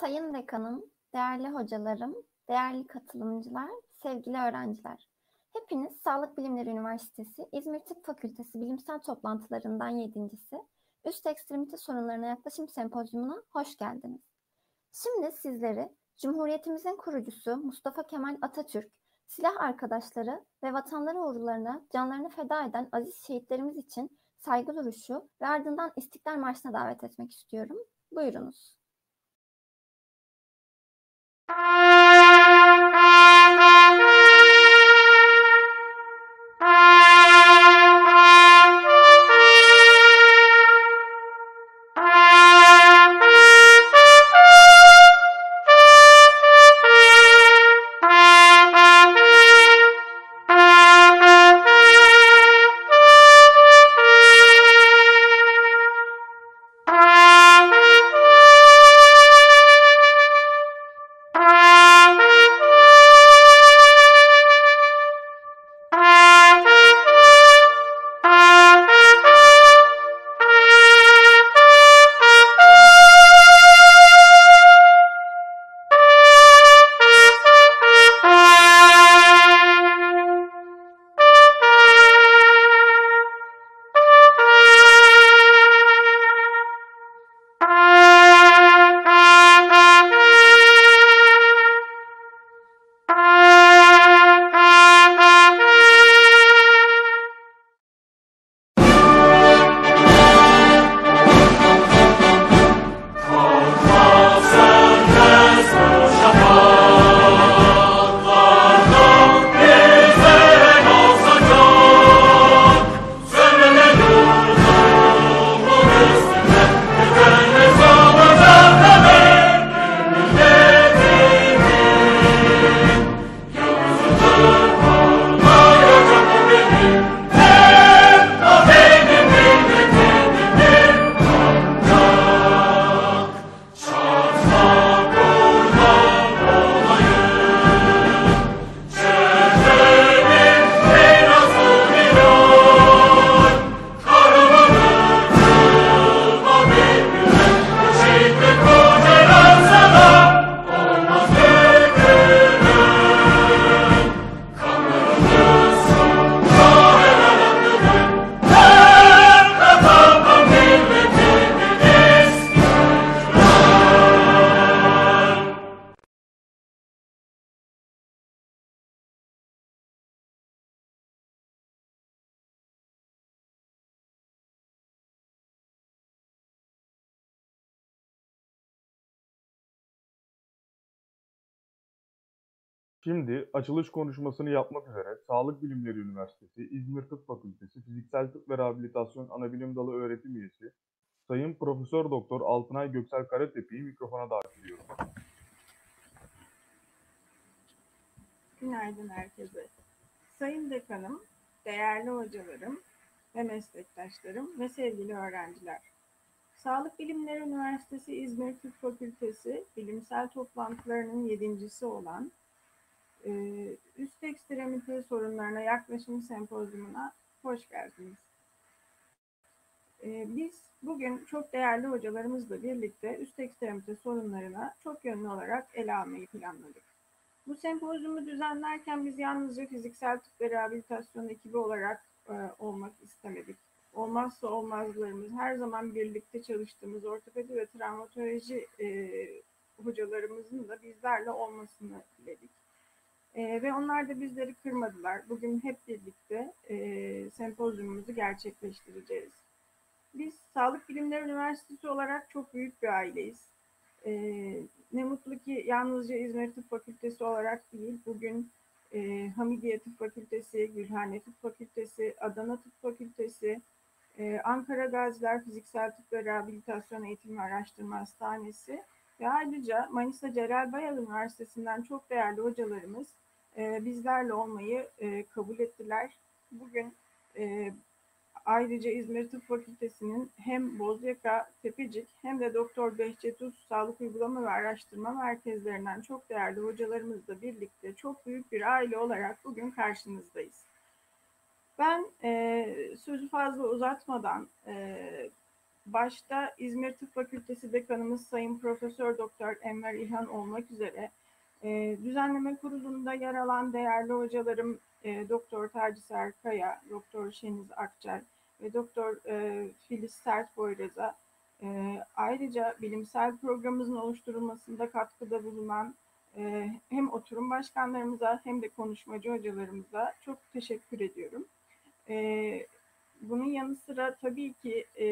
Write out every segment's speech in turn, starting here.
Sayın Dekanım, değerli hocalarım, değerli katılımcılar, sevgili öğrenciler. Hepiniz Sağlık Bilimleri Üniversitesi İzmir Tıp Fakültesi bilimsel toplantılarından yedincisi Üst Ekstremite Sorunlarına Yaklaşım Sempozyumuna hoş geldiniz. Şimdi sizleri Cumhuriyetimizin kurucusu Mustafa Kemal Atatürk, silah arkadaşları ve vatanları uğurlarına canlarını feda eden aziz şehitlerimiz için saygı duruşu ve ardından İstiklal Marşı'na davet etmek istiyorum. Buyurunuz. Ah! Şimdi açılış konuşmasını yapmak üzere Sağlık Bilimleri Üniversitesi İzmir Tıp Fakültesi Fiziksel Tıp ve Rehabilitasyon Anabilim Dalı öğretim üyesi Sayın Profesör Doktor Altınay Göksel Karatepe'yi mikrofona davet ediyorum. Günaydın herkese. Sayın Dekanım, değerli hocalarım ve meslektaşlarım ve sevgili öğrenciler. Sağlık Bilimleri Üniversitesi İzmir Tıp Fakültesi bilimsel toplantılarının yedincisi olan e, üst ekstremite sorunlarına yaklaşım sempozyumuna hoş geldiniz. E, biz bugün çok değerli hocalarımızla birlikte üst ekstremite sorunlarına çok yönlü olarak ele almayı planladık. Bu sempozyumu düzenlerken biz yalnızca fiziksel tıp ve rehabilitasyon ekibi olarak e, olmak istemedik. Olmazsa olmazlarımız, her zaman birlikte çalıştığımız ortopedi ve travmatoloji e, hocalarımızın da bizlerle olmasını diledik. E, ve onlar da bizleri kırmadılar. Bugün hep birlikte e, sempozyumumuzu gerçekleştireceğiz. Biz Sağlık Bilimleri Üniversitesi olarak çok büyük bir aileyiz. E, ne mutlu ki yalnızca İzmir Tıp Fakültesi olarak değil, bugün e, Hamidiye Tıp Fakültesi, Gülhane Tıp Fakültesi, Adana Tıp Fakültesi, e, Ankara Gaziler Fiziksel Tıp ve Rehabilitasyon Eğitim ve Araştırma Hastanesi ve ayrıca Manisa Celal Bayar Üniversitesi'nden çok değerli hocalarımız e, bizlerle olmayı e, kabul ettiler. Bugün e, ayrıca İzmir Tıp Fakültesi'nin hem Bozyaka, Tepecik hem de Doktor Behçet Uz Sağlık Uygulama ve Araştırma Merkezlerinden çok değerli hocalarımızla birlikte çok büyük bir aile olarak bugün karşınızdayız. Ben e, sözü fazla uzatmadan e, başta İzmir Tıp Fakültesi Dekanımız Sayın Profesör Doktor Enver İlhan olmak üzere e, düzenleme kurulunda yer alan değerli hocalarım e, Doktor Taci Serkaya, Doktor Şeniz Akçer ve Doktor e, Filiz Sertboyrez'a e, ayrıca bilimsel programımızın oluşturulmasında katkıda bulunan e, hem oturum başkanlarımıza hem de konuşmacı hocalarımıza çok teşekkür ediyorum. E, bunun yanı sıra tabii ki e,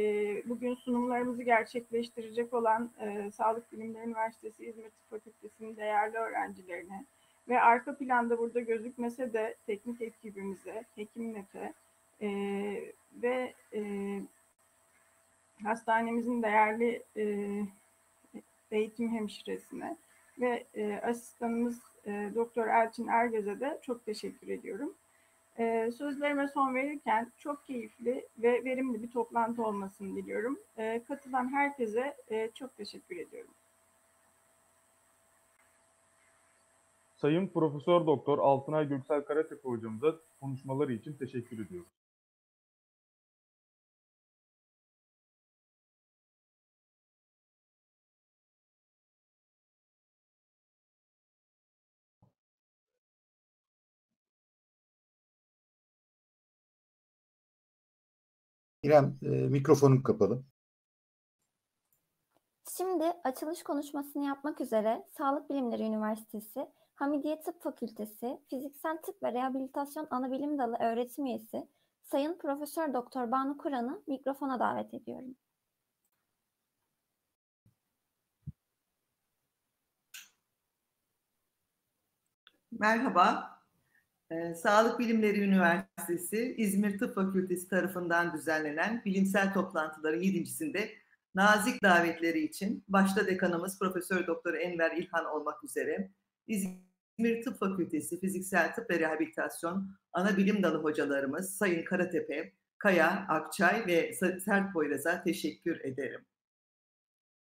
bugün sunumlarımızı gerçekleştirecek olan e, Sağlık Bilimleri Üniversitesi İzmir Tıp Fakültesi'nin değerli öğrencilerine ve arka planda burada gözükmese de teknik ekibimize, Hekim Nefe e, ve e, hastanemizin değerli e, eğitim hemşiresine ve e, asistanımız e, Doktor Elçin Ergez'e de çok teşekkür ediyorum. E, sözlerime son verirken çok keyifli ve verimli bir toplantı olmasını diliyorum. E, katılan herkese e, çok teşekkür ediyorum. Sayın Profesör Doktor Altınay Göksel Karatepe hocamıza konuşmaları için teşekkür ediyoruz. İrem, e, mikrofonun kapalı. Şimdi açılış konuşmasını yapmak üzere Sağlık Bilimleri Üniversitesi Hamidiye Tıp Fakültesi Fiziksel Tıp ve Rehabilitasyon Anabilim Dalı öğretim üyesi Sayın Profesör Doktor Banu Kur'an'ı mikrofona davet ediyorum. Merhaba. Ee, Sağlık Bilimleri Üniversitesi İzmir Tıp Fakültesi tarafından düzenlenen bilimsel toplantıları yedincisinde nazik davetleri için başta dekanımız Profesör Doktor Enver İlhan olmak üzere İzmir Tıp Fakültesi Fiziksel Tıp ve Rehabilitasyon ana bilim dalı hocalarımız Sayın Karatepe, Kaya, Akçay ve Sert Boyraz'a teşekkür ederim.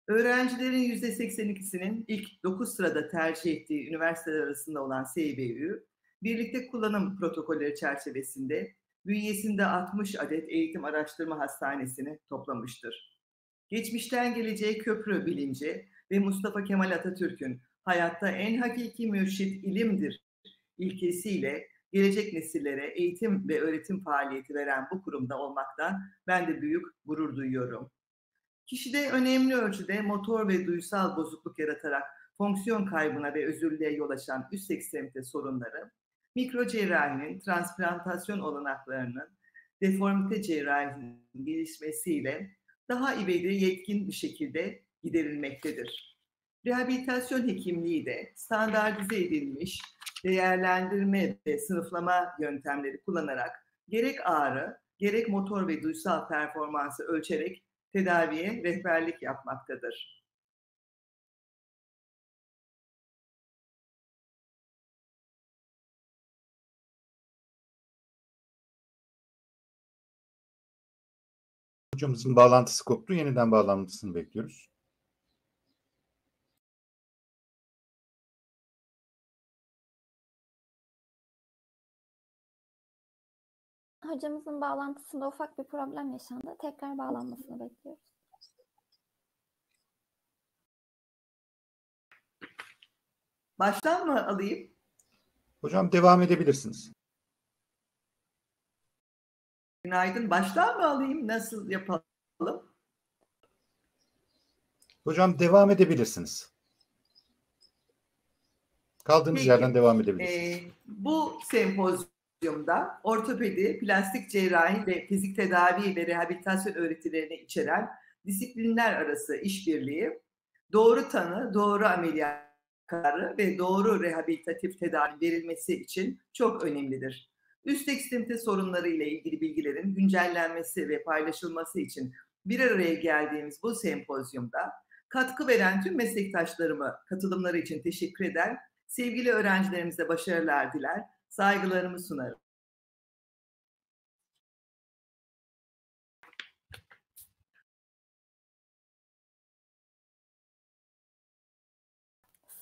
Öğrencilerin %82'sinin ilk 9 sırada tercih ettiği üniversiteler arasında olan SBÜ, birlikte kullanım protokolleri çerçevesinde bünyesinde 60 adet eğitim araştırma hastanesini toplamıştır. Geçmişten geleceğe köprü bilinci ve Mustafa Kemal Atatürk'ün hayatta en hakiki mürşit ilimdir ilkesiyle gelecek nesillere eğitim ve öğretim faaliyeti veren bu kurumda olmaktan ben de büyük gurur duyuyorum. Kişide önemli ölçüde motor ve duysal bozukluk yaratarak fonksiyon kaybına ve özürlüğe yol açan üst ekstremite sorunları, mikro cerrahinin transplantasyon olanaklarının deformite cerrahinin gelişmesiyle daha ivedi yetkin bir şekilde giderilmektedir. Rehabilitasyon hekimliği de standartize edilmiş değerlendirme ve sınıflama yöntemleri kullanarak gerek ağrı, gerek motor ve duysal performansı ölçerek tedaviye rehberlik yapmaktadır. Hocamızın bağlantısı koptu. Yeniden bağlanmasını bekliyoruz. Hocamızın bağlantısında ufak bir problem yaşandı. Tekrar bağlanmasını bekliyoruz. Baştan mı alayım? Hocam devam edebilirsiniz. Günaydın. Baştan mı alayım? Nasıl yapalım? Hocam devam edebilirsiniz. Kaldığınız Peki. yerden devam edebilirsiniz. Ee, bu sempozyumda ortopedi, plastik cerrahi ve fizik tedavi ve rehabilitasyon öğretilerini içeren disiplinler arası işbirliği, doğru tanı, doğru ameliyat kararı ve doğru rehabilitatif tedavi verilmesi için çok önemlidir. Üst ekstremite sorunları ile ilgili bilgilerin güncellenmesi ve paylaşılması için bir araya geldiğimiz bu sempozyumda katkı veren tüm meslektaşlarımı katılımları için teşekkür eder, sevgili öğrencilerimize başarılar diler, saygılarımı sunarım.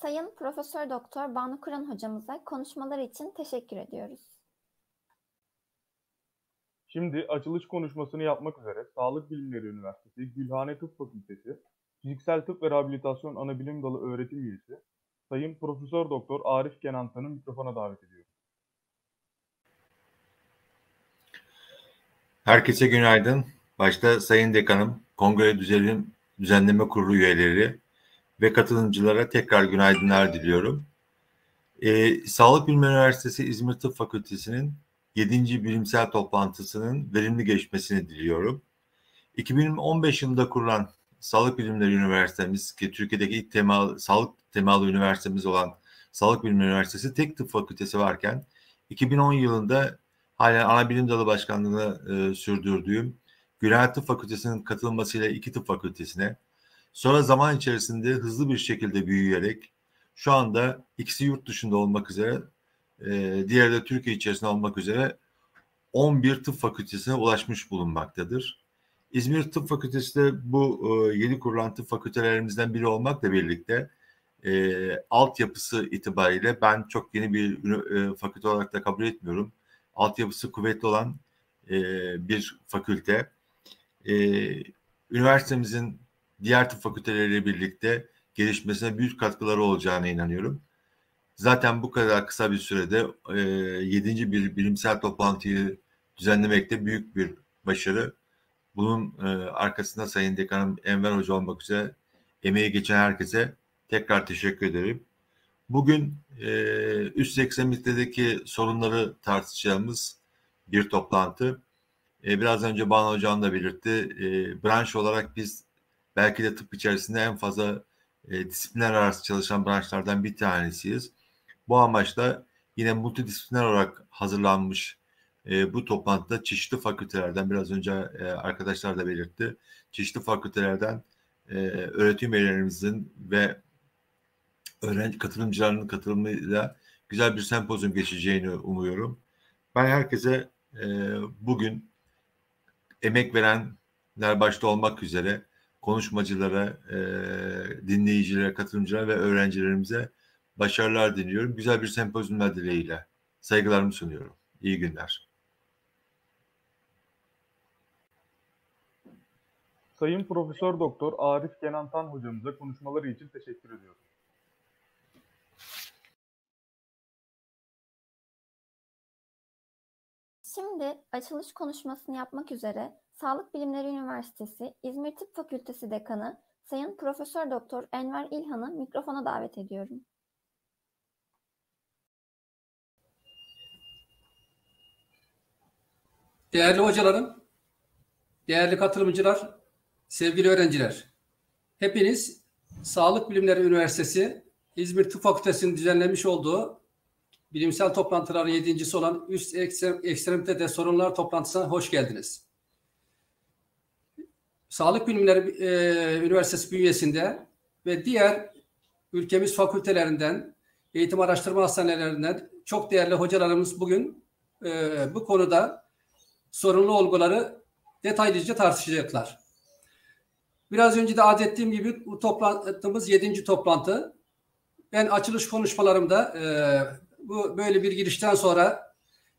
Sayın Profesör Doktor Banu Kur'an hocamıza konuşmaları için teşekkür ediyoruz. Şimdi açılış konuşmasını yapmak üzere Sağlık Bilimleri Üniversitesi Gülhane Tıp Fakültesi Fiziksel Tıp ve Rehabilitasyon Anabilim Dalı öğretim üyesi Sayın Profesör Doktor Arif Kenantan'ı mikrofona davet ediyorum. Herkese günaydın. Başta Sayın Dekanım, Kongre Düzenim Düzenleme Kurulu üyeleri ve katılımcılara tekrar günaydınlar diliyorum. Ee, Sağlık Bilimleri Üniversitesi İzmir Tıp Fakültesi'nin 7. bilimsel toplantısının verimli geçmesini diliyorum. 2015 yılında kurulan Sağlık Bilimleri Üniversitemiz ki Türkiye'deki ilk temal, sağlık temalı üniversitemiz olan Sağlık Bilimleri Üniversitesi tek tıp fakültesi varken 2010 yılında halen ana bilim dalı başkanlığını e, sürdürdüğüm Gülhane Tıp Fakültesi'nin katılmasıyla iki tıp fakültesine sonra zaman içerisinde hızlı bir şekilde büyüyerek şu anda ikisi yurt dışında olmak üzere e, diğeri de Türkiye içerisinde olmak üzere 11 tıp fakültesine ulaşmış bulunmaktadır. İzmir Tıp Fakültesi de bu e, yeni kurulan tıp fakültelerimizden biri olmakla birlikte e, altyapısı itibariyle ben çok yeni bir e, fakülte olarak da kabul etmiyorum. Altyapısı kuvvetli olan e, bir fakülte. E, üniversitemizin diğer tıp fakülteleriyle birlikte gelişmesine büyük katkıları olacağına inanıyorum. Zaten bu kadar kısa bir sürede e, 7. bir bilimsel toplantıyı düzenlemekte büyük bir başarı. Bunun e, arkasında Sayın Dekanım Enver Hoca olmak üzere emeği geçen herkese tekrar teşekkür ederim. Bugün e, üst ekstremitedeki sorunları tartışacağımız bir toplantı. E, biraz önce Banu Hocam da belirtti. E, branş olarak biz belki de tıp içerisinde en fazla e, disiplinler arası çalışan branşlardan bir tanesiyiz. Bu amaçla yine multidisipliner olarak hazırlanmış e, bu toplantıda çeşitli fakültelerden biraz önce e, arkadaşlar da belirtti. Çeşitli fakültelerden e, öğretim üyelerimizin ve öğrenci katılımcılarının katılımıyla güzel bir sempozyum geçeceğini umuyorum. Ben herkese e, bugün emek verenler başta olmak üzere konuşmacılara, e, dinleyicilere, katılımcılara ve öğrencilerimize başarılar diliyorum. Güzel bir sempozyumlar dileğiyle. Saygılarımı sunuyorum. İyi günler. Sayın Profesör Doktor Arif Kenantan hocamıza konuşmaları için teşekkür ediyorum. Şimdi açılış konuşmasını yapmak üzere Sağlık Bilimleri Üniversitesi İzmir Tıp Fakültesi Dekanı Sayın Profesör Doktor Enver İlhan'ı mikrofona davet ediyorum. Değerli hocalarım, değerli katılımcılar, sevgili öğrenciler. Hepiniz Sağlık Bilimleri Üniversitesi İzmir Tıp Fakültesi'nin düzenlemiş olduğu bilimsel toplantıların yedincisi olan üst ekstremitede sorunlar toplantısına hoş geldiniz. Sağlık Bilimleri e, Üniversitesi bünyesinde ve diğer ülkemiz fakültelerinden, eğitim araştırma hastanelerinden çok değerli hocalarımız bugün e, bu konuda sorunlu olguları detaylıca tartışacaklar. Biraz önce de adet ettiğim gibi bu toplantımız yedinci toplantı. Ben açılış konuşmalarımda e, bu böyle bir girişten sonra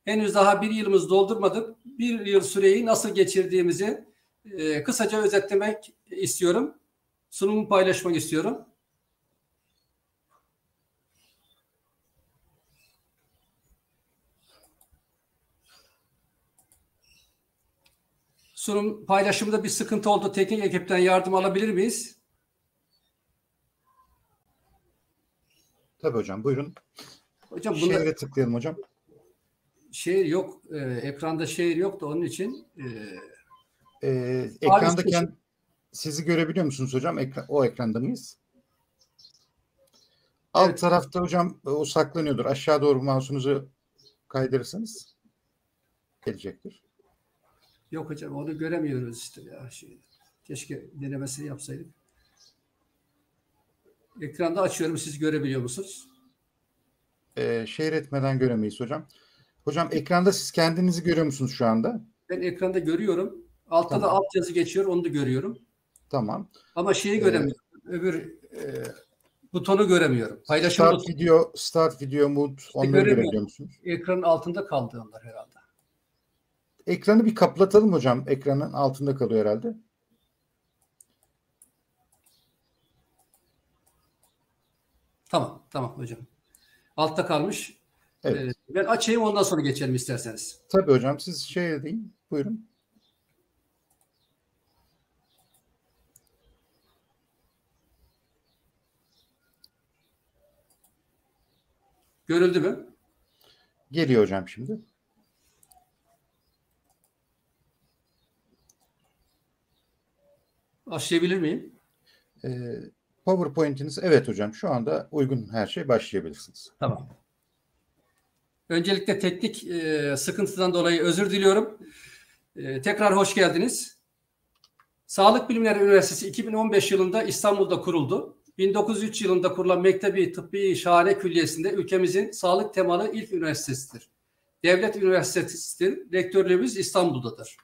henüz daha bir yılımız doldurmadık. Bir yıl süreyi nasıl geçirdiğimizi e, kısaca özetlemek istiyorum. Sunumu paylaşmak istiyorum. Sunum paylaşımında bir sıkıntı oldu. Teknik ekipten yardım alabilir miyiz? Tabii hocam buyurun. Hocam bunda Şehre tıklayalım hocam. şehir yok. E, ekranda şehir yok da onun için e, Ee, ekranda kend- sizi görebiliyor musunuz hocam? Ekra- o ekranda mıyız? Alt Evet. tarafta hocam o saklanıyordur. Aşağı doğru mouse'unuzu kaydırırsanız gelecektir. Yok hocam onu göremiyoruz işte ya. Şey, keşke denemesini yapsaydık. Ekranda açıyorum. Siz görebiliyor musunuz? Ee, şehir etmeden göremeyiz hocam. Hocam ekranda siz kendinizi görüyor musunuz şu anda? Ben ekranda görüyorum. Altta da Tamam. alt yazı geçiyor. Onu da görüyorum. Tamam. Ama şeyi Evet. göremiyorum. Öbür e, butonu göremiyorum. Paylaşım Start butonu video, start video mood onları göremiyorum. görebiliyor musunuz? ekranın altında kaldı onlar herhalde. Ekranı bir kaplatalım hocam. Ekranın altında kalıyor herhalde. Tamam, tamam hocam. Altta kalmış. Evet. Ee, ben açayım ondan sonra geçelim isterseniz. Tabii hocam siz şey edeyim. Buyurun. Görüldü mü? Geliyor hocam şimdi. Başlayabilir miyim? Ee, PowerPoint'iniz evet hocam şu anda uygun her şey başlayabilirsiniz. Tamam. Öncelikle teknik e, sıkıntıdan dolayı özür diliyorum. E, tekrar hoş geldiniz. Sağlık Bilimleri Üniversitesi 2015 yılında İstanbul'da kuruldu. 1903 yılında kurulan Mektebi Tıbbi Şahane Külliyesi'nde ülkemizin sağlık temalı ilk üniversitesidir. Devlet üniversitesidir. Rektörlüğümüz İstanbul'dadır.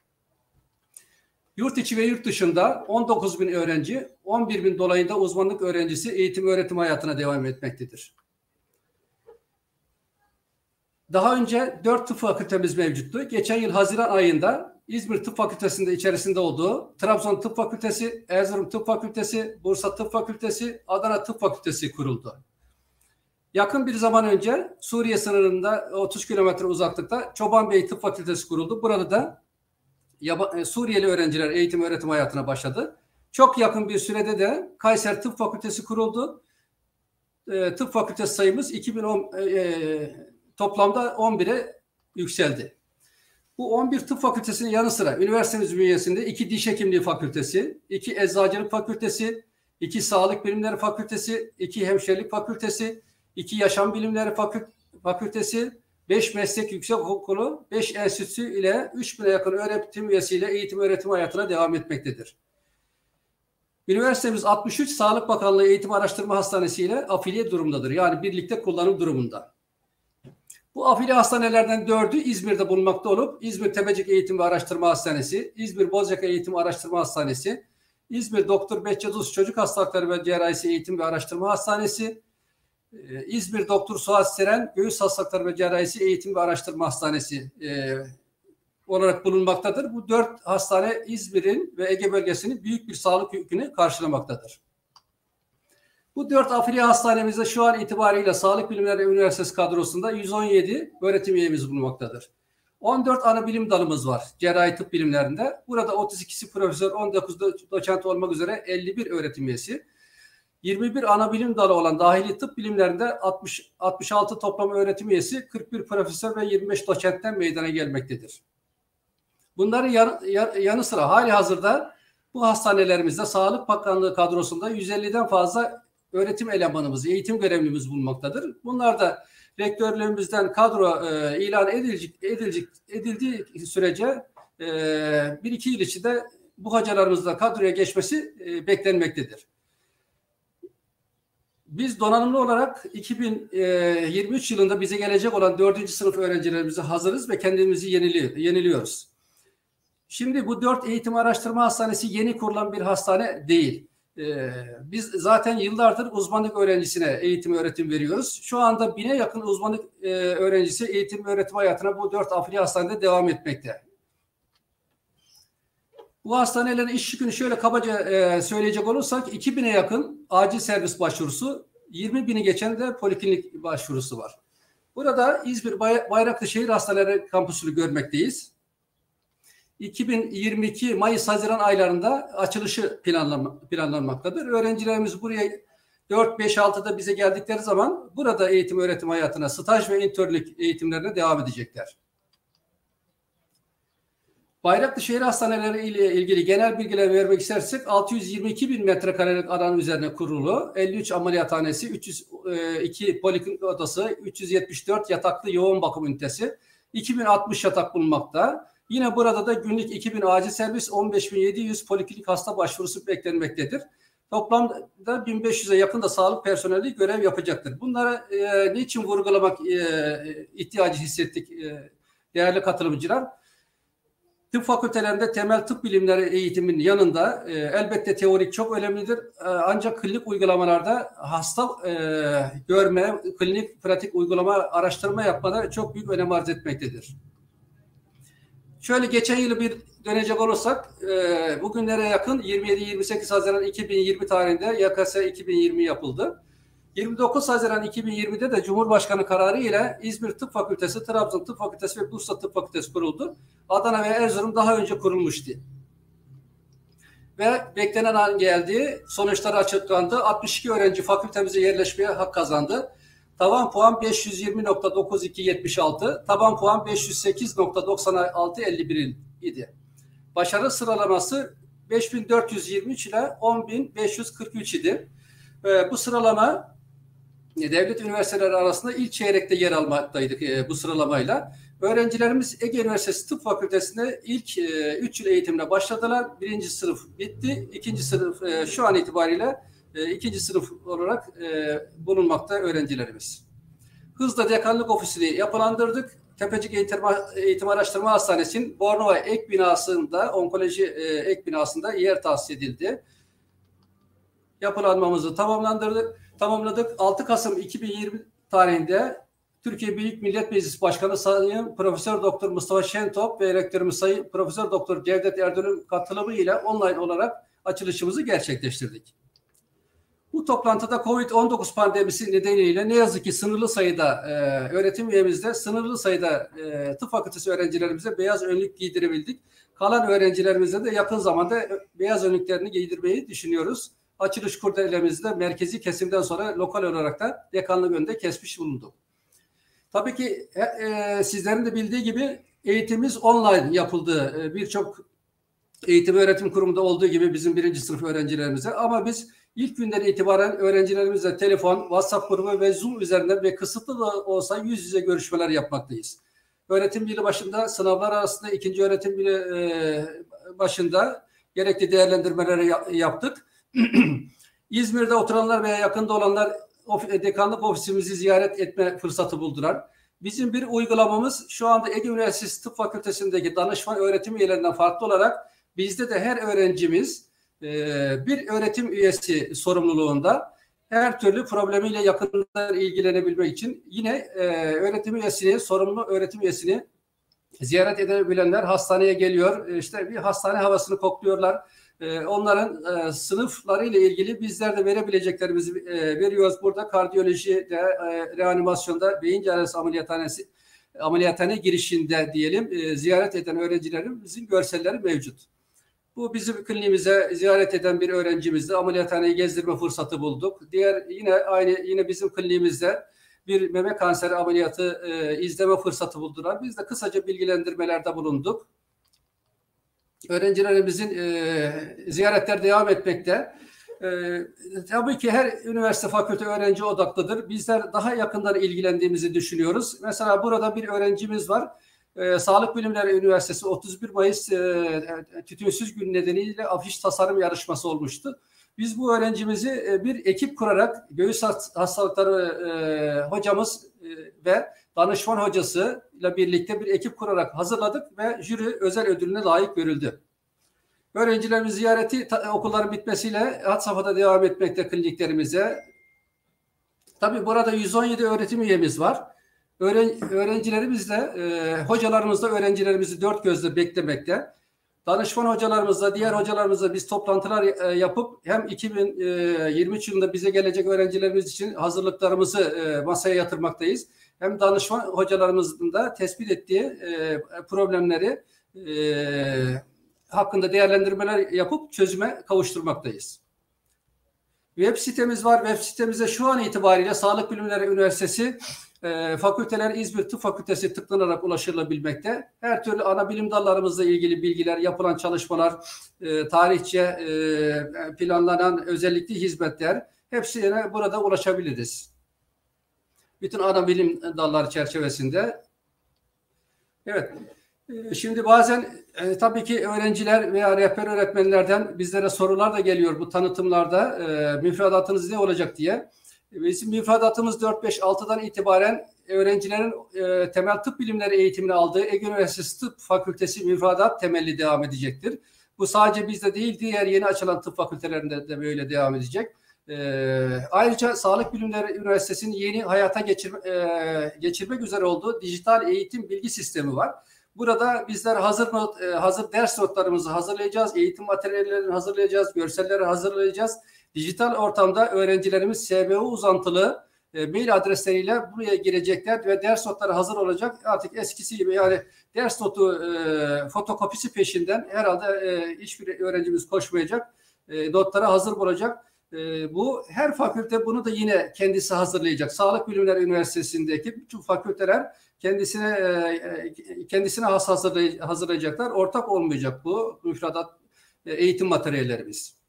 Yurt içi ve yurt dışında 19 bin öğrenci, 11 bin dolayında uzmanlık öğrencisi eğitim öğretim hayatına devam etmektedir. Daha önce 4 tıp fakültemiz mevcuttu. Geçen yıl Haziran ayında İzmir Tıp Fakültesi'nde içerisinde olduğu Trabzon Tıp Fakültesi, Erzurum Tıp Fakültesi, Bursa Tıp Fakültesi, Adana Tıp Fakültesi kuruldu. Yakın bir zaman önce Suriye sınırında 30 kilometre uzaklıkta Çoban Bey Tıp Fakültesi kuruldu. Burada da e, Suriyeli öğrenciler eğitim öğretim hayatına başladı. Çok yakın bir sürede de Kayser Tıp Fakültesi kuruldu. E, tıp fakültesi sayımız 2010 e, toplamda 11'e yükseldi. Bu 11 tıp fakültesinin yanı sıra üniversitemiz bünyesinde iki diş hekimliği fakültesi, iki eczacılık fakültesi, iki sağlık bilimleri fakültesi, iki hemşirelik fakültesi, iki yaşam bilimleri fakültesi, 5 meslek yüksek okulu, 5 enstitüsü ile 3000'e yakın öğretim üyesiyle eğitim öğretim hayatına devam etmektedir. Üniversitemiz 63 Sağlık Bakanlığı Eğitim Araştırma Hastanesi ile afiliye durumdadır. Yani birlikte kullanım durumunda. Bu afiliye hastanelerden 4'ü İzmir'de bulunmakta olup İzmir Tepecik Eğitim ve Araştırma Hastanesi, İzmir Bozcaada Eğitim Araştırma Hastanesi, İzmir Doktor Behçet Çocuk Hastalıkları ve Cerrahisi Eğitim ve Araştırma Hastanesi, ee, İzmir Doktor Suat Seren Göğüs Hastalıkları ve Cerrahisi Eğitim ve Araştırma Hastanesi e, olarak bulunmaktadır. Bu dört hastane İzmir'in ve Ege bölgesinin büyük bir sağlık yükünü karşılamaktadır. Bu dört afiliye hastanemizde şu an itibariyle Sağlık Bilimleri Üniversitesi kadrosunda 117 öğretim üyemiz bulunmaktadır. 14 ana bilim dalımız var cerrahi tıp bilimlerinde. Burada 32'si profesör, 19 doçent olmak üzere 51 öğretim üyesi. 21 ana bilim dalı olan dahili tıp bilimlerinde 60, 66 toplam öğretim üyesi, 41 profesör ve 25 doçentten meydana gelmektedir. Bunların yan, yanı sıra hali hazırda bu hastanelerimizde Sağlık Bakanlığı kadrosunda 150'den fazla öğretim elemanımız, eğitim görevlimiz bulunmaktadır. Bunlar da rektörlüğümüzden kadro e, ilan edilecek, edilecek, edildiği sürece e, bir iki yıl içinde bu hocalarımızla kadroya geçmesi e, beklenmektedir. Biz donanımlı olarak 2023 yılında bize gelecek olan 4. sınıf öğrencilerimize hazırız ve kendimizi yenili, yeniliyoruz. Şimdi bu 4 eğitim araştırma hastanesi yeni kurulan bir hastane değil. Ee, biz zaten yıllardır uzmanlık öğrencisine eğitim öğretim veriyoruz. Şu anda bine yakın uzmanlık e, öğrencisi eğitim öğretim hayatına bu 4 afili hastanede devam etmekte. Bu hastanelerin iş yükünü şöyle kabaca e, söyleyecek olursak 2000'e yakın acil servis başvurusu, 20 bini geçen de poliklinik başvurusu var. Burada İzmir Bay Bayraklı Şehir Hastaneleri kampüsünü görmekteyiz. 2022 Mayıs-Haziran aylarında açılışı planlanma, planlanmaktadır. Öğrencilerimiz buraya 4-5-6'da bize geldikleri zaman burada eğitim öğretim hayatına, staj ve internlük eğitimlerine devam edecekler. Bayraklı Şehir Hastaneleri ile ilgili genel bilgiler vermek istersek 622 bin metrekarelik alan üzerine kurulu, 53 ameliyathanesi, 302 e, poliklinik odası, 374 yataklı yoğun bakım ünitesi, 2060 yatak bulunmakta. Yine burada da günlük 2000 acil servis, 15.700 poliklinik hasta başvurusu beklenmektedir. Toplamda 1500'e yakın da sağlık personeli görev yapacaktır. Bunlara e, niçin vurgulamak e, ihtiyacı hissettik e, değerli katılımcılar? Tıp fakültelerinde temel tıp bilimleri eğitiminin yanında e, elbette teorik çok önemlidir. E, ancak klinik uygulamalarda hasta e, görme, klinik pratik uygulama, araştırma yapmada çok büyük önem arz etmektedir. Şöyle geçen yılı bir dönecek olursak e, bugünlere yakın 27-28 Haziran 2020 tarihinde YKS 2020 yapıldı. 29 Haziran 2020'de de Cumhurbaşkanı kararı ile İzmir Tıp Fakültesi, Trabzon Tıp Fakültesi ve Bursa Tıp Fakültesi kuruldu. Adana ve Erzurum daha önce kurulmuştu. Ve beklenen an geldi. Sonuçları açıklandı. 62 öğrenci fakültemize yerleşmeye hak kazandı. Tavan puan 520.9276, taban puan 508.9651 idi. Başarı sıralaması 5423 ile 10543 idi. Ee, bu sıralama devlet üniversiteleri arasında ilk çeyrekte yer almaktaydık e, bu sıralamayla. Öğrencilerimiz Ege Üniversitesi Tıp Fakültesi'nde ilk 3 e, yıl eğitimine başladılar. Birinci sınıf bitti. İkinci sınıf e, şu an itibariyle e, ikinci sınıf olarak e, bulunmakta öğrencilerimiz. Hızla dekanlık ofisini yapılandırdık. Tepecik Eğitim, Eğitim Araştırma Hastanesi'nin Bornova ek binasında, onkoloji e, ek binasında yer tahsis edildi. Yapılanmamızı tamamlandırdık, tamamladık. 6 Kasım 2020 tarihinde Türkiye Büyük Millet Meclisi Başkanı Sayın Profesör Doktor Mustafa Şentop ve rektörümüz Sayın Profesör Doktor Cevdet Erdoğan'ın katılımı ile online olarak açılışımızı gerçekleştirdik. Bu toplantıda COVID-19 pandemisi nedeniyle ne yazık ki sınırlı sayıda e, öğretim üyemizde sınırlı sayıda e, tıp fakültesi öğrencilerimize beyaz önlük giydirebildik. Kalan öğrencilerimize de yakın zamanda beyaz önlüklerini giydirmeyi düşünüyoruz. Açılış kurdelerimizde merkezi kesimden sonra lokal olarak da dekanlık önünde kesmiş bulunduk. Tabii ki e, e, sizlerin de bildiği gibi eğitimimiz online yapıldı. E, Birçok eğitim öğretim kurumunda olduğu gibi bizim birinci sınıf öğrencilerimize. Ama biz ilk günden itibaren öğrencilerimizle telefon, WhatsApp grubu ve Zoom üzerinden ve kısıtlı da olsa yüz yüze görüşmeler yapmaktayız. Öğretim yılı başında sınavlar arasında ikinci öğretim yılı e, başında gerekli değerlendirmeleri yaptık. İzmir'de oturanlar veya yakında olanlar dekanlık ofisimizi ziyaret etme fırsatı buldular. Bizim bir uygulamamız şu anda Ege Üniversitesi Tıp Fakültesi'ndeki danışman öğretim üyelerinden farklı olarak bizde de her öğrencimiz e, bir öğretim üyesi sorumluluğunda her türlü problemiyle yakından ilgilenebilmek için yine e, öğretim üyesini, sorumlu öğretim üyesini ziyaret edebilenler hastaneye geliyor. E, işte bir hastane havasını kokluyorlar onların e, sınıfları ile ilgili bizler de verebileceklerimizi e, veriyoruz. Burada kardiyoloji de e, reanimasyonda beyin cerrahisi ameliyathanesi ameliyathane girişinde diyelim e, ziyaret eden öğrencilerimizin görselleri mevcut. Bu bizim kliniğimize ziyaret eden bir öğrencimizde ameliyathaneyi gezdirme fırsatı bulduk. Diğer yine aynı yine bizim kliniğimizde bir meme kanseri ameliyatı e, izleme fırsatı buldular. Biz de kısaca bilgilendirmelerde bulunduk öğrencilerimizin e, ziyaretler devam etmekte. E, tabii ki her üniversite fakülte öğrenci odaklıdır. Bizler daha yakından ilgilendiğimizi düşünüyoruz. Mesela burada bir öğrencimiz var. E, Sağlık Bilimleri Üniversitesi 31 Mayıs e, tütünsüz gün nedeniyle afiş tasarım yarışması olmuştu. Biz bu öğrencimizi e, bir ekip kurarak göğüs hastalıkları e, hocamız e, ve danışman hocası ile birlikte bir ekip kurarak hazırladık ve jüri özel ödülüne layık görüldü. Öğrencilerimiz ziyareti okulların bitmesiyle hat safhada devam etmekte kliniklerimize. Tabi burada 117 öğretim üyemiz var. Öğren, öğrencilerimiz de e, hocalarımız da öğrencilerimizi dört gözle beklemekte. Danışman hocalarımızla, diğer hocalarımızla biz toplantılar e, yapıp hem 2023 yılında bize gelecek öğrencilerimiz için hazırlıklarımızı e, masaya yatırmaktayız hem danışman hocalarımızın da tespit ettiği e, problemleri e, hakkında değerlendirmeler yapıp çözüme kavuşturmaktayız. Web sitemiz var. Web sitemizde şu an itibariyle Sağlık Bilimleri Üniversitesi e, Fakülteler İzmir Tıp Fakültesi tıklanarak ulaşılabilmekte. Her türlü ana bilim dallarımızla ilgili bilgiler, yapılan çalışmalar, e, tarihçe e, planlanan özellikli hizmetler hepsine burada ulaşabiliriz bütün ana bilim dalları çerçevesinde. Evet. Ee, şimdi bazen e, tabii ki öğrenciler veya rehber öğretmenlerden bizlere sorular da geliyor bu tanıtımlarda. E, müfredatınız ne olacak diye. Bizim müfredatımız 4-5-6'dan itibaren öğrencilerin e, temel tıp bilimleri eğitimini aldığı Ege Üniversitesi Tıp Fakültesi müfredat temelli devam edecektir. Bu sadece bizde değil diğer yeni açılan tıp fakültelerinde de böyle devam edecek. E, ayrıca Sağlık Bilimleri Üniversitesi'nin yeni hayata geçirme, e, geçirmek üzere olduğu dijital eğitim bilgi sistemi var. Burada bizler hazır not, e, hazır ders notlarımızı hazırlayacağız, eğitim materyallerini hazırlayacağız, görselleri hazırlayacağız. Dijital ortamda öğrencilerimiz SBU uzantılı e, mail adresleriyle buraya girecekler ve ders notları hazır olacak. Artık eskisi gibi yani ders notu e, fotokopisi peşinden herhalde e, hiçbir öğrencimiz koşmayacak. E, notlara hazır olacak. E, bu her fakülte bunu da yine kendisi hazırlayacak. Sağlık Bilimleri Üniversitesi'ndeki bütün fakülteler kendisine e, e kendisine has hazırlay hazırlayacaklar. Ortak olmayacak bu müfredat e, eğitim materyallerimiz.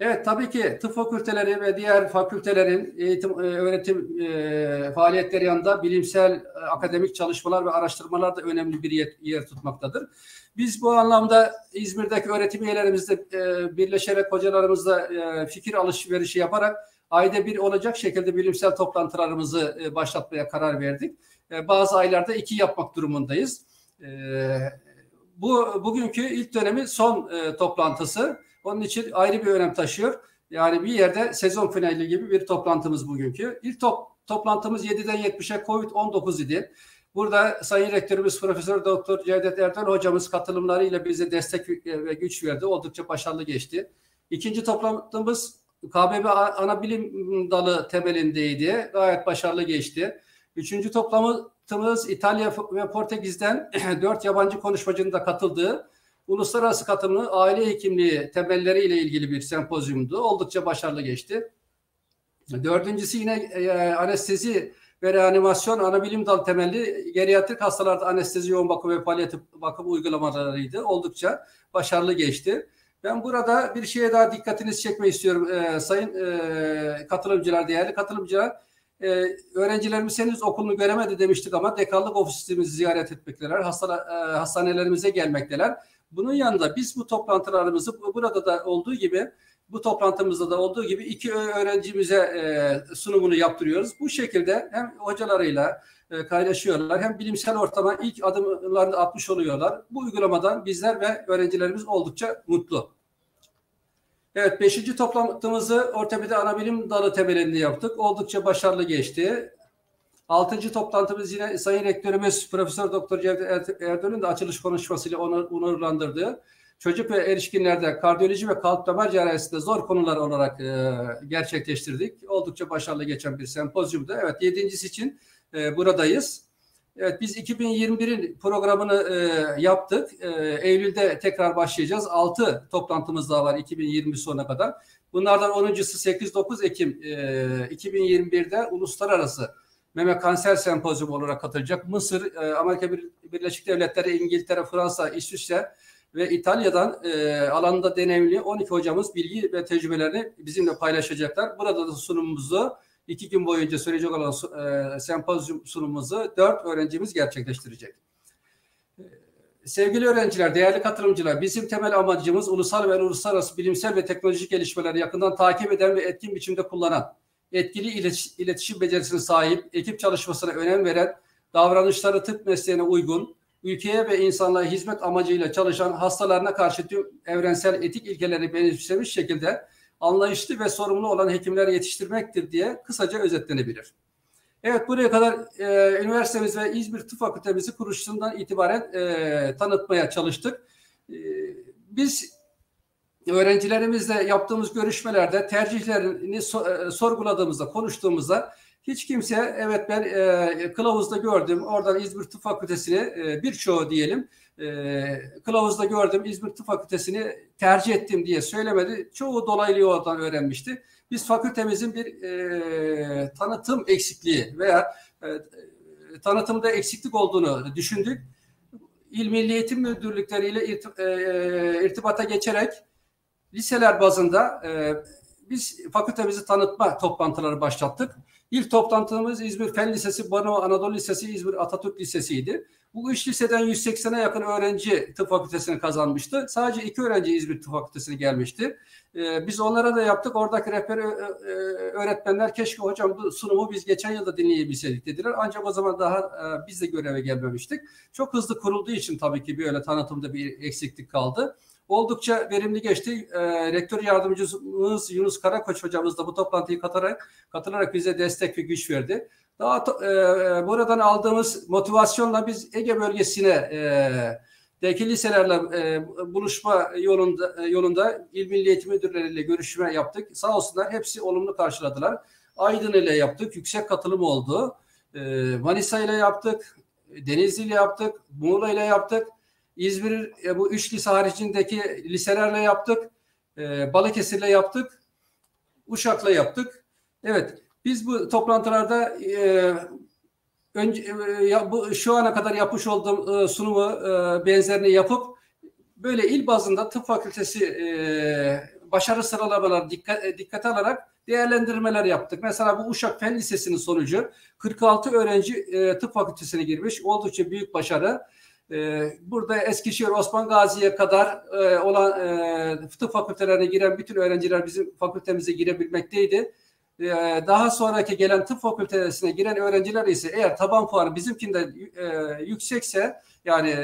Evet tabii ki tıp fakülteleri ve diğer fakültelerin eğitim e, öğretim e, faaliyetleri yanında bilimsel e, akademik çalışmalar ve araştırmalar da önemli bir yer, yer tutmaktadır. Biz bu anlamda İzmir'deki öğretim üyelerimizle e, birleşerek hocalarımızla e, fikir alışverişi yaparak ayda bir olacak şekilde bilimsel toplantılarımızı e, başlatmaya karar verdik. E, bazı aylarda iki yapmak durumundayız. E, bu bugünkü ilk dönemi son e, toplantısı. Onun için ayrı bir önem taşıyor. Yani bir yerde sezon finali gibi bir toplantımız bugünkü. İlk top, toplantımız 7'den 70'e COVID-19 idi. Burada Sayın Rektörümüz Profesör Doktor Cevdet Erdal hocamız katılımlarıyla bize destek ve güç verdi. Oldukça başarılı geçti. İkinci toplantımız KBB ana bilim dalı temelindeydi. Gayet başarılı geçti. Üçüncü toplantımız İtalya ve Portekiz'den dört yabancı konuşmacının da katıldığı uluslararası katılımlı aile hekimliği temelleriyle ilgili bir sempozyumdu. Oldukça başarılı geçti. Dördüncüsü yine e, anestezi ve reanimasyon ana bilim dal temelli geriatrik hastalarda anestezi yoğun bakım ve palyatif bakım uygulamalarıydı. Oldukça başarılı geçti. Ben burada bir şeye daha dikkatinizi çekmek istiyorum e, sayın e, katılımcılar, değerli katılımcılar. E, öğrencilerimiz henüz okulunu göremedi demiştik ama dekanlık ofisimizi ziyaret etmekteler, hastane, e, hastanelerimize gelmekteler. Bunun yanında biz bu toplantılarımızı burada da olduğu gibi bu toplantımızda da olduğu gibi iki öğrencimize e, sunumunu yaptırıyoruz. Bu şekilde hem hocalarıyla e, kaynaşıyorlar hem bilimsel ortama ilk adımlarını atmış oluyorlar. Bu uygulamadan bizler ve öğrencilerimiz oldukça mutlu. Evet, beşinci toplantımızı ortopedi anabilim dalı temelinde yaptık. Oldukça başarılı geçti. Altıncı toplantımız yine Sayın Rektörümüz Profesör Doktor Cevdet Erdoğan'ın da açılış konuşmasıyla onur, onurlandırdığı çocuk ve erişkinlerde kardiyoloji ve kalp damar cerrahisinde zor konular olarak e, gerçekleştirdik. Oldukça başarılı geçen bir sempozyumda. Evet yedincisi için e, buradayız. Evet biz 2021'in programını e, yaptık. E, Eylül'de tekrar başlayacağız. 6 toplantımız daha var 2020 sonuna kadar. Bunlardan 10.sü 8-9 Ekim e, 2021'de uluslararası meme kanser sempozyumu olarak katılacak. Mısır, e, Amerika Birleşik Devletleri, İngiltere, Fransa, İsviçre ve İtalya'dan e, alanda deneyimli 12 hocamız bilgi ve tecrübelerini bizimle paylaşacaklar. Burada da sunumumuzu iki gün boyunca sürecek olan e, sempozyum sunumumuzu dört öğrencimiz gerçekleştirecek. Sevgili öğrenciler, değerli katılımcılar, bizim temel amacımız ulusal ve uluslararası bilimsel ve teknolojik gelişmeleri yakından takip eden ve etkin biçimde kullanan, etkili iletişim becerisine sahip, ekip çalışmasına önem veren, davranışları tıp mesleğine uygun, ülkeye ve insanlığa hizmet amacıyla çalışan hastalarına karşı tüm evrensel etik ilkeleri benimsemiş şekilde anlayışlı ve sorumlu olan hekimler yetiştirmektir diye kısaca özetlenebilir. Evet buraya kadar e, üniversitemiz ve İzmir Tıp Fakültemizi kuruluşundan itibaren e, tanıtmaya çalıştık. E, biz öğrencilerimizle yaptığımız görüşmelerde tercihlerini e, sorguladığımızda, konuştuğumuzda hiç kimse evet ben e, kılavuzda gördüm oradan İzmir Tıp Fakültesini e, birçoğu diyelim e, kılavuzda gördüm İzmir Tıp Fakültesini tercih ettim diye söylemedi. Çoğu dolaylı yoldan öğrenmişti. Biz fakültemizin bir e, tanıtım eksikliği veya e, tanıtımda eksiklik olduğunu düşündük. İl Milli Eğitim Müdürlükleri ile irtib- e, irtibata geçerek liseler bazında e, biz fakültemizi tanıtma toplantıları başlattık. İlk toplantımız İzmir Fen Lisesi, Bano Anadolu Lisesi, İzmir Atatürk Lisesi'ydi. Bu üç liseden 180'e yakın öğrenci tıp fakültesini kazanmıştı. Sadece iki öğrenci İzmir Tıp Fakültesine gelmişti. Ee, biz onlara da yaptık. Oradaki rehber öğretmenler keşke hocam bu sunumu biz geçen yılda dinleyebilseydik dediler. Ancak o zaman daha e, biz de göreve gelmemiştik. Çok hızlı kurulduğu için tabii ki böyle tanıtımda bir eksiklik kaldı oldukça verimli geçti. E, rektör yardımcımız Yunus Karakoç hocamız da bu toplantıyı katılarak, katılarak bize destek ve güç verdi. Daha e, buradan aldığımız motivasyonla biz Ege bölgesine e, deki liselerle e, buluşma yolunda yolunda İl Milli Eğitim Müdürleriyle görüşme yaptık. Sağ olsunlar hepsi olumlu karşıladılar. Aydın ile yaptık. Yüksek katılım oldu. E, Manisa ile yaptık. Denizli ile yaptık. Muğla ile yaptık. İzmir e, bu üç lise haricindeki liselerle yaptık. E, Balıkesir'le yaptık. Uşak'la yaptık. Evet. Biz bu toplantılarda e, önce e, ya, bu şu ana kadar yapmış olduğum e, sunumu e, benzerini yapıp böyle il bazında tıp fakültesi e, başarı sıralamaları dikkat, e, dikkate alarak değerlendirmeler yaptık. Mesela bu Uşak Fen Lisesi'nin sonucu 46 öğrenci e, tıp fakültesine girmiş. Oldukça büyük başarı. E, burada Eskişehir Osman Gazi'ye kadar e, olan e, tıp fakültelerine giren bütün öğrenciler bizim fakültemize girebilmekteydi. Ee, daha sonraki gelen tıp fakültesine giren öğrenciler ise eğer taban puanı bizimkinde e, yüksekse yani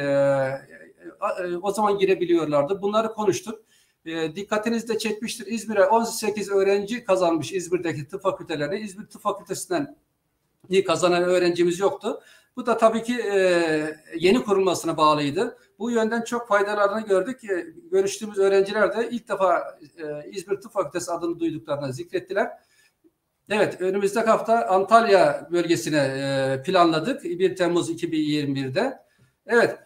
o zaman girebiliyorlardı. Bunları konuştuk. E, dikkatiniz de çekmiştir. İzmir'e 18 öğrenci kazanmış İzmir'deki tıp fakültelerine. İzmir Tıp Fakültesinden iyi kazanan öğrencimiz yoktu. Bu da tabii ki e, yeni kurulmasına bağlıydı. Bu yönden çok faydalarını gördük. görüştüğümüz öğrenciler de ilk defa e, İzmir Tıp Fakültesi adını duyduklarını zikrettiler. Evet, önümüzdeki hafta Antalya bölgesine e, planladık 1 Temmuz 2021'de. Evet,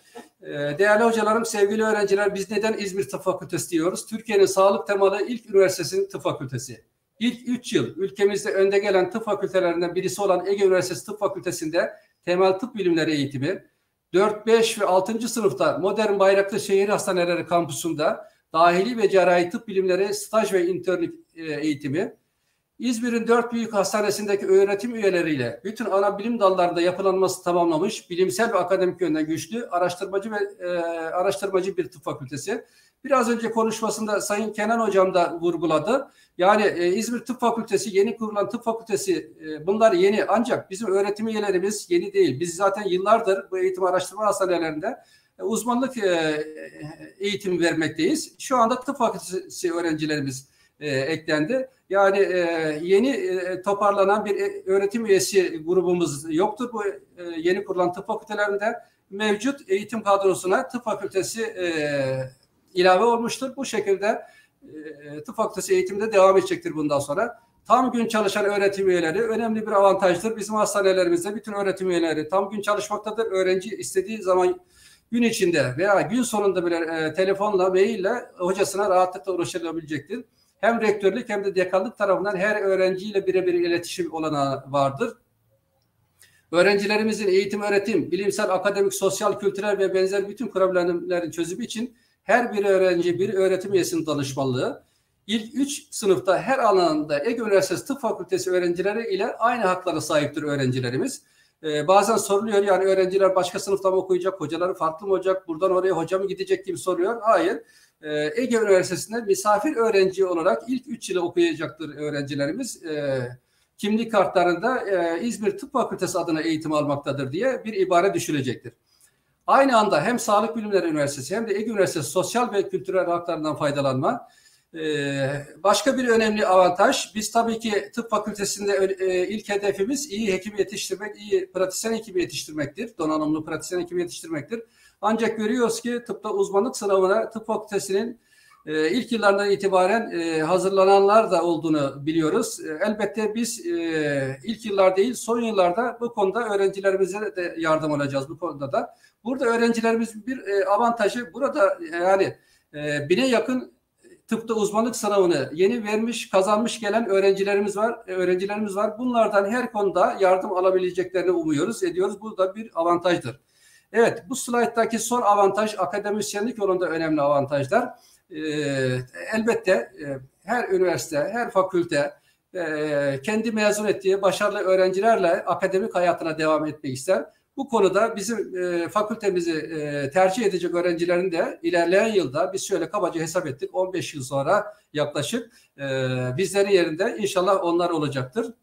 e, değerli hocalarım, sevgili öğrenciler biz neden İzmir Tıp Fakültesi diyoruz? Türkiye'nin sağlık temalı ilk üniversitesinin tıp fakültesi. İlk 3 yıl ülkemizde önde gelen tıp fakültelerinden birisi olan Ege Üniversitesi Tıp Fakültesi'nde temel tıp bilimleri eğitimi, 4, 5 ve 6. sınıfta Modern Bayraklı Şehir Hastaneleri kampusunda dahili ve cerrahi tıp bilimleri staj ve internlik e, eğitimi, İzmir'in dört büyük hastanesindeki öğretim üyeleriyle bütün ana bilim dallarında yapılanması tamamlamış, bilimsel ve akademik yönden güçlü, araştırmacı ve e, araştırmacı bir tıp fakültesi. Biraz önce konuşmasında Sayın Kenan Hocam da vurguladı. Yani e, İzmir Tıp Fakültesi, yeni kurulan tıp fakültesi e, bunlar yeni ancak bizim öğretim üyelerimiz yeni değil. Biz zaten yıllardır bu eğitim araştırma hastanelerinde e, uzmanlık e, eğitim vermekteyiz. Şu anda tıp fakültesi öğrencilerimiz e, eklendi. Yani e, yeni e, toparlanan bir e, öğretim üyesi grubumuz yoktur. Bu e, yeni kurulan tıp fakültelerinde mevcut eğitim kadrosuna tıp fakültesi e, ilave olmuştur. Bu şekilde e, tıp fakültesi eğitimde devam edecektir bundan sonra. Tam gün çalışan öğretim üyeleri önemli bir avantajdır. Bizim hastanelerimizde bütün öğretim üyeleri tam gün çalışmaktadır. Öğrenci istediği zaman gün içinde veya gün sonunda bile e, telefonla, maille hocasına rahatlıkla ulaşılabilecektir hem rektörlük hem de dekanlık tarafından her öğrenciyle birebir iletişim olanağı vardır. Öğrencilerimizin eğitim, öğretim, bilimsel, akademik, sosyal, kültürel ve benzer bütün problemlerin çözümü için her bir öğrenci bir öğretim üyesinin danışmanlığı, ilk üç sınıfta her alanda Ege Üniversitesi Tıp Fakültesi öğrencileri ile aynı haklara sahiptir öğrencilerimiz. Ee, bazen soruluyor yani öğrenciler başka sınıfta mı okuyacak, hocaları farklı mı olacak, buradan oraya hoca mı gidecek gibi soruyor. Hayır. Ee, Ege Üniversitesi'nde misafir öğrenci olarak ilk 3 yılı okuyacaktır öğrencilerimiz. Ee, kimlik kartlarında e, İzmir Tıp Fakültesi adına eğitim almaktadır diye bir ibare düşülecektir. Aynı anda hem Sağlık Bilimleri Üniversitesi hem de Ege Üniversitesi sosyal ve kültürel haklarından faydalanma. Ee, başka bir önemli avantaj, biz tabii ki tıp fakültesinde e, ilk hedefimiz iyi hekim yetiştirmek, iyi pratisyen hekim yetiştirmektir. Donanımlı pratisyen hekim yetiştirmektir. Ancak görüyoruz ki tıpta uzmanlık sınavına tıp fakültesinin e, ilk yıllardan itibaren e, hazırlananlar da olduğunu biliyoruz. E, elbette biz e, ilk yıllar değil son yıllarda bu konuda öğrencilerimize de yardım alacağız bu konuda da. Burada öğrencilerimizin bir e, avantajı burada yani e, bine yakın tıpta uzmanlık sınavını yeni vermiş, kazanmış gelen öğrencilerimiz var. E, öğrencilerimiz var. Bunlardan her konuda yardım alabileceklerini umuyoruz, ediyoruz. Bu da bir avantajdır. Evet bu slayttaki son avantaj akademisyenlik yolunda önemli avantajlar. Ee, elbette e, her üniversite, her fakülte e, kendi mezun ettiği başarılı öğrencilerle akademik hayatına devam etmek ister. Bu konuda bizim e, fakültemizi e, tercih edecek öğrencilerin de ilerleyen yılda biz şöyle kabaca hesap ettik 15 yıl sonra yaklaşık e, bizlerin yerinde inşallah onlar olacaktır.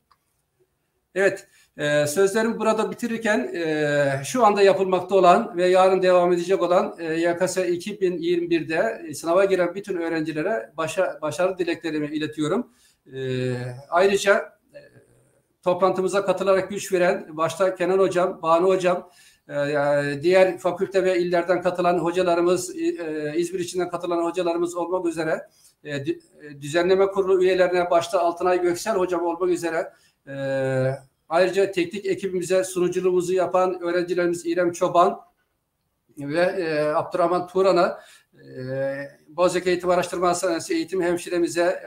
Evet e, sözlerimi burada bitirirken e, şu anda yapılmakta olan ve yarın devam edecek olan e, YKS 2021'de e, sınava giren bütün öğrencilere başa, başarı dileklerimi iletiyorum. E, ayrıca toplantımıza katılarak güç veren başta Kenan Hocam, Banu Hocam, e, diğer fakülte ve illerden katılan hocalarımız, e, İzmir içinden katılan hocalarımız olmak üzere e, düzenleme kurulu üyelerine başta Altınay Göksel Hocam olmak üzere ayrıca teknik ekibimize sunuculuğumuzu yapan öğrencilerimiz İrem Çoban ve Abdurrahman Turan'a Boğaziçi Eğitim Araştırma Hastanesi eğitim hemşiremize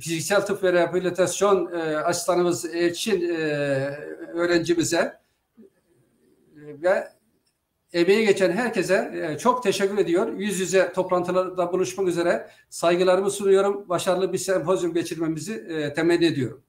fiziksel tıp ve rehabilitasyon asistanımız Elçin öğrencimize ve emeği geçen herkese e, çok teşekkür ediyor. Yüz yüze toplantılarda buluşmak üzere saygılarımı sunuyorum. Başarılı bir sempozyum geçirmemizi e, temenni ediyorum.